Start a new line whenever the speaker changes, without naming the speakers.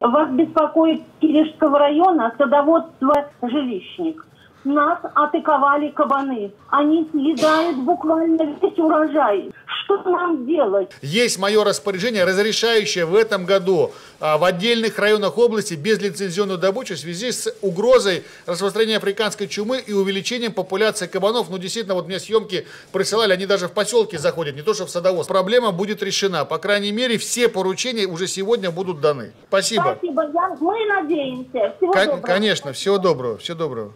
Вас беспокоит Киришского района садоводство «Жилищник». Нас атаковали кабаны. Они съедают буквально весь урожай. Что нам делать?
Есть мое распоряжение, разрешающее в этом году а, в отдельных районах области безлицензионную добычу в связи с угрозой распространения африканской чумы и увеличением популяции кабанов. Ну, действительно, вот мне съемки присылали, они даже в поселке заходят, не то что в садовоз. Проблема будет решена. По крайней мере, все поручения уже сегодня будут даны. Спасибо.
Спасибо. Я, мы надеемся. Всего
Кон-
доброго.
Конечно, всего доброго, всего доброго.